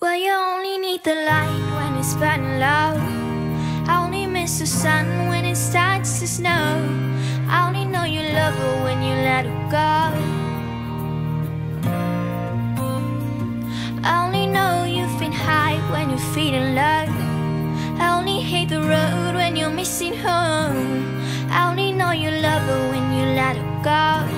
Well, you only need the light when it's burning low. I only miss the sun when it starts to snow. I only know you love her when you let her go. I only know you've been high when you're feeling low. I only hate the road when you're missing home. I only know you love her when you let her go.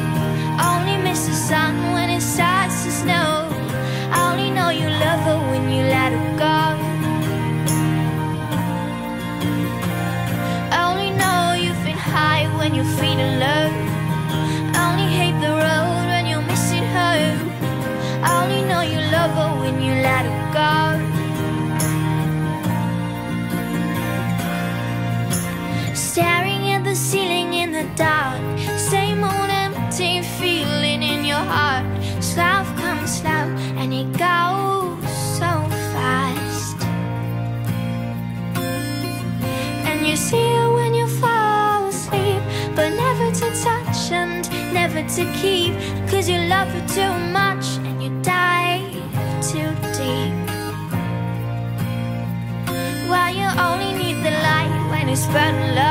You see it when you fall asleep, but never to touch and never to keep. Cause you love her too much and you dive too deep. Well, you only need the light when it's burning low.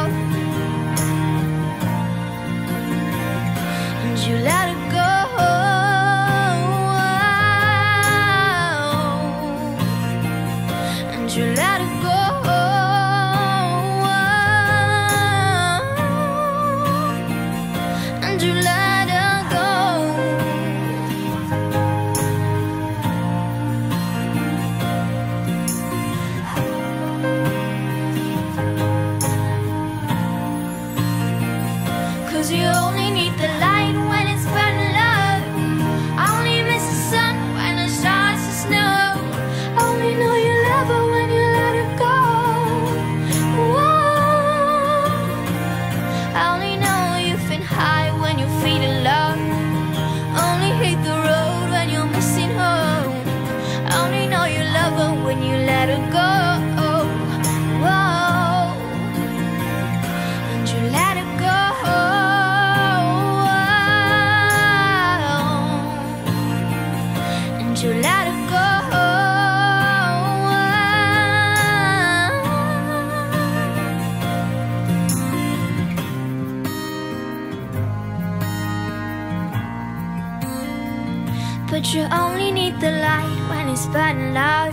But you only need the light when it's burning low.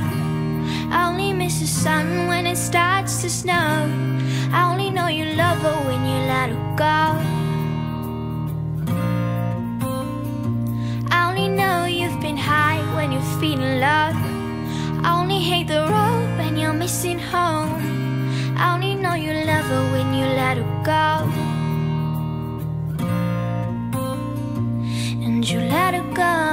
I only miss the sun when it starts to snow. I only know you love her when you let her go. I only know you've been high when you're feeling low. I only hate the road when you're missing home. I only know you love her when you let her go. And you let her go.